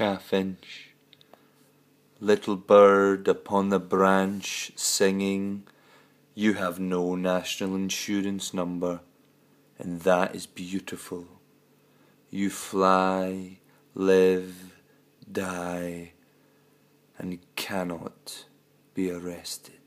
chaffinch, little bird upon the branch singing, you have no national insurance number, and that is beautiful. You fly, live, die, and cannot be arrested.